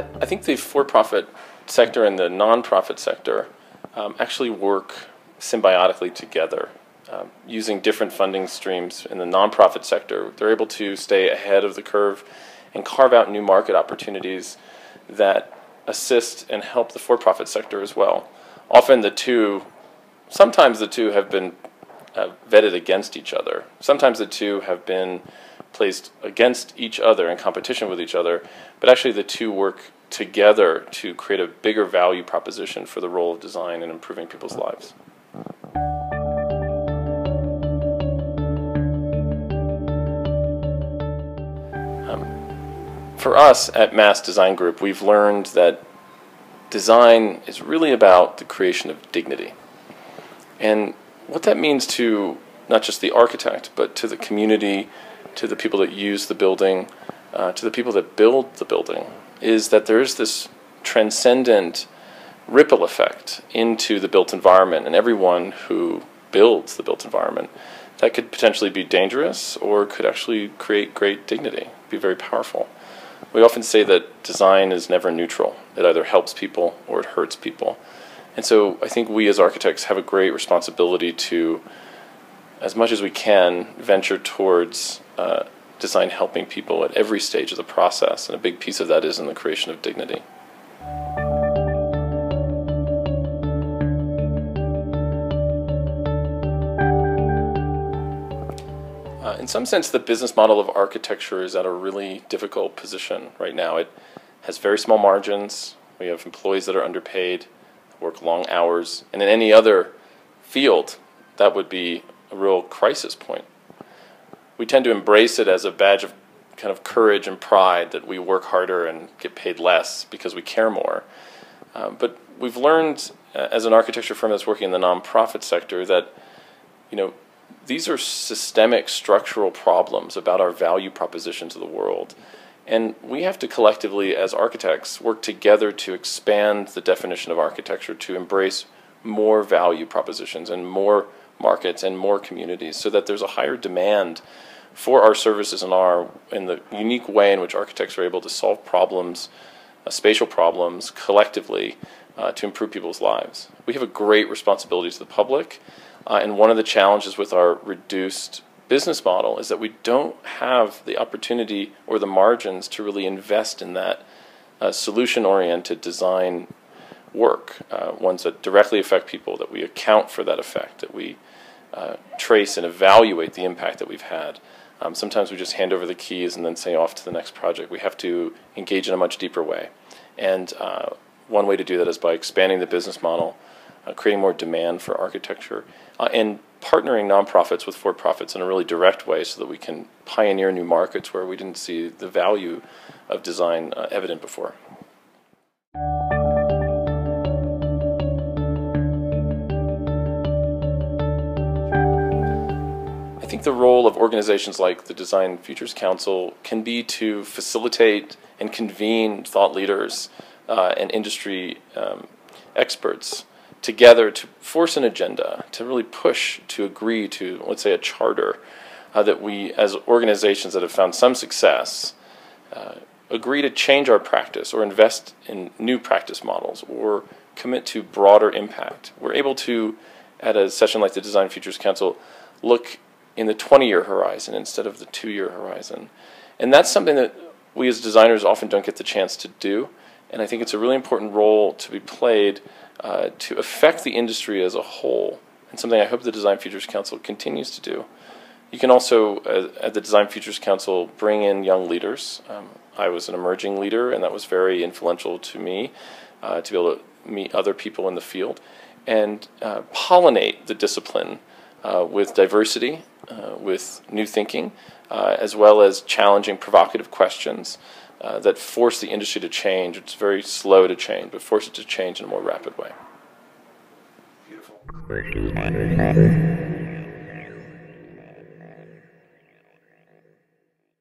think the for-profit sector and the nonprofit sector um, actually work symbiotically together. Um, using different funding streams in the nonprofit sector, they're able to stay ahead of the curve and carve out new market opportunities that assist and help the for-profit sector as well. Often the two, sometimes the two have been uh, vetted against each other. Sometimes the two have been placed against each other in competition with each other, but actually the two work together to create a bigger value proposition for the role of design in improving people's lives. Um, for us at Mass Design Group, we've learned that design is really about the creation of dignity. And what that means to not just the architect, but to the community, to the people that use the building, uh, to the people that build the building, is that there is this transcendent ripple effect into the built environment and everyone who builds the built environment that could potentially be dangerous or could actually create great dignity, be very powerful. We often say that design is never neutral. It either helps people or it hurts people. And so I think we as architects have a great responsibility to, as much as we can, venture towards uh, design helping people at every stage of the process. And a big piece of that is in the creation of dignity. Uh, in some sense, the business model of architecture is at a really difficult position right now. It has very small margins. We have employees that are underpaid work long hours, and in any other field, that would be a real crisis point. We tend to embrace it as a badge of kind of courage and pride that we work harder and get paid less because we care more. Uh, but we've learned uh, as an architecture firm that's working in the nonprofit sector that, you know, these are systemic structural problems about our value proposition to the world. And we have to collectively, as architects, work together to expand the definition of architecture to embrace more value propositions and more markets and more communities so that there's a higher demand for our services and our in the unique way in which architects are able to solve problems, uh, spatial problems collectively uh, to improve people's lives. We have a great responsibility to the public, uh, and one of the challenges with our reduced business model is that we don't have the opportunity or the margins to really invest in that uh, solution oriented design work, uh, ones that directly affect people, that we account for that effect, that we uh, trace and evaluate the impact that we've had. Um, sometimes we just hand over the keys and then say off to the next project. We have to engage in a much deeper way. And uh, one way to do that is by expanding the business model, creating more demand for architecture, uh, and partnering nonprofits with for-profits in a really direct way so that we can pioneer new markets where we didn't see the value of design uh, evident before. I think the role of organizations like the Design Futures Council can be to facilitate and convene thought leaders uh, and industry um, experts together to force an agenda, to really push, to agree to, let's say, a charter uh, that we, as organizations that have found some success, uh, agree to change our practice or invest in new practice models or commit to broader impact. We're able to, at a session like the Design Futures Council, look in the 20 year horizon instead of the two year horizon. And that's something that we as designers often don't get the chance to do. And I think it's a really important role to be played uh, to affect the industry as a whole, and something I hope the Design Futures Council continues to do. You can also, uh, at the Design Futures Council, bring in young leaders. Um, I was an emerging leader, and that was very influential to me uh, to be able to meet other people in the field and uh, pollinate the discipline uh, with diversity, with new thinking, as well as challenging, provocative questions. Uh, that force the industry to change. It's very slow to change, but force it to change in a more rapid way. Beautiful.